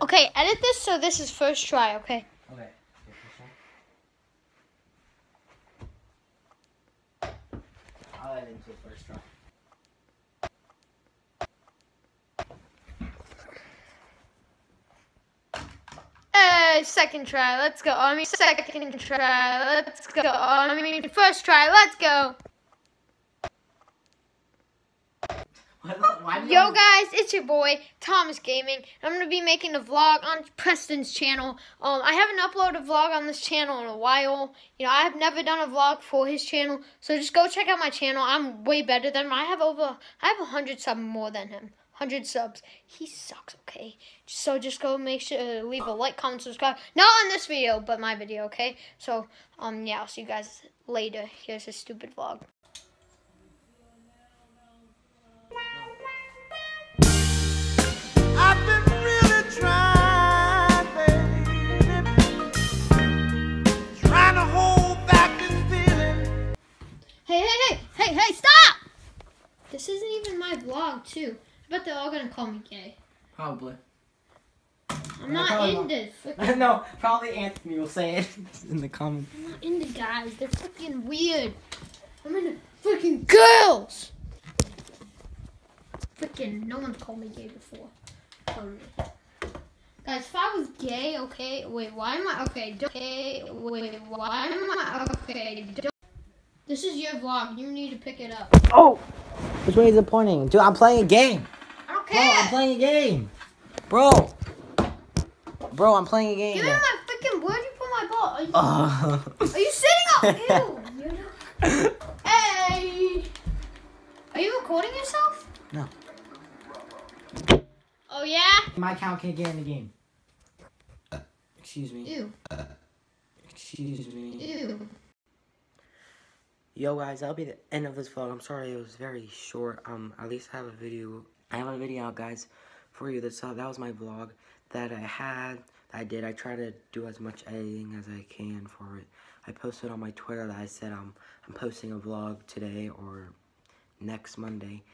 Okay, edit this so this is first try, okay? Okay. I'll edit into first try. Uh, second try, let's go. I mean, second try, let's go. I mean, first try, let's go. Yo guys, it's your boy Thomas Gaming. I'm gonna be making a vlog on Preston's channel. Um, I haven't uploaded a vlog on this channel in a while. You know, I have never done a vlog for his channel, so just go check out my channel. I'm way better than him. I have over, I have a hundred subs more than him. Hundred subs. He sucks. Okay, so just go make sure to leave a like, comment, subscribe. Not on this video, but my video. Okay. So um, yeah, I'll see you guys later. Here's a stupid vlog. Vlog, too. I bet they're all gonna call me gay. Probably. I'm No, not probably into freaking, no, probably Anthony will say it in the comments. I'm not into guys. They're fucking weird. I'm into freaking girls. Freaking, no one's called me gay before. Um, guys, if I was gay, okay, wait, why am I, okay, don't, okay, wait, why am I, okay, don't, this is your vlog. You need to pick it up. Oh! Which way is it pointing? Dude, I'm playing a game. I don't Bro, I'm playing a game. Bro. Bro, I'm playing a game. Give me my freaking, where'd you put my ball? Are you, Uh, Are you sitting up? Ew. Not- Hey. Are you recording yourself? No. Oh yeah. My account can't get in the game. Excuse me. Ew. Excuse me. Ew. Yo guys, that'll be the end of this vlog. I'm sorry it was very short. Um, at least I have a video. I have a video out, guys, for you. That's uh, that was my vlog that I had. I did. I try to do as much editing as I can for it. I posted on my Twitter that I said um I'm posting a vlog today or next Monday.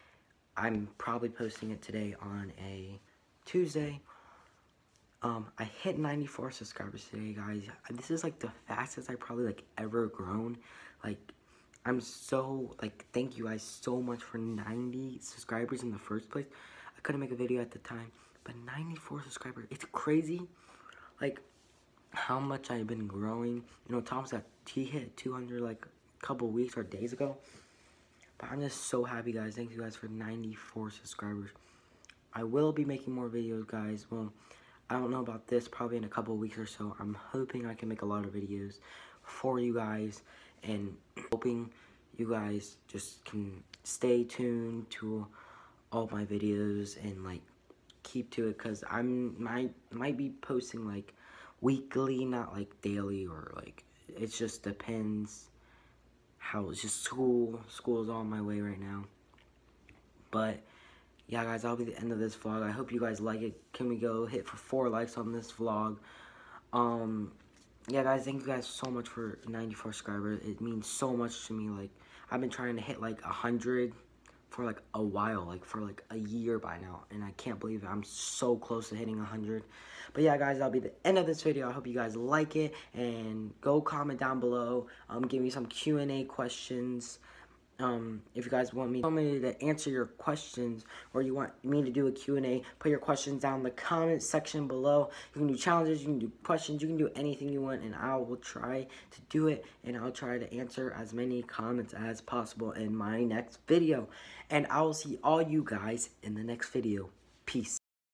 I'm probably posting it today on a Tuesday. Um, I hit 94 subscribers today, guys. This is like the fastest I probably like ever grown. Like, I'm so like thank you guys so much for 90 subscribers in the first place. I couldn't make a video at the time, but 94 subscribers. It's crazy. Like how much I've been growing. You know, Tom's got he hit 200 like a couple weeks or days ago. But I'm just so happy, guys. Thank you guys for 94 subscribers. I will be making more videos, guys. Well, I don't know about this. Probably in a couple weeks or so. I'm hoping I can make a lot of videos for you guys. And hoping you guys just can stay tuned to all my videos and, like, keep to it. Because I'm might, might be posting, like, weekly, not, like, daily or, like, it just depends how it's just school. School is on my way right now. But yeah, guys, that'll be the end of this vlog. I hope you guys like it. Can we go hit for four likes on this vlog? Um, yeah, guys, thank you guys so much for 94 subscribers. It means so much to me. Like, I've been trying to hit like 100 for like a while, like for like a year by now, and I can't believe it. I'm so close to hitting 100. But yeah, guys, that'll be the end of this video. I hope you guys like it, and go comment down below. Um, give me some Q&A questions. Um, if you guys want me, want me to answer your questions, or you want me to do a Q&A, put your questions down in the comment section below. You can do challenges, you can do questions, you can do anything you want, and I will try to do it, and I'll try to answer as many comments as possible in my next video. And I will see all you guys in the next video. Peace.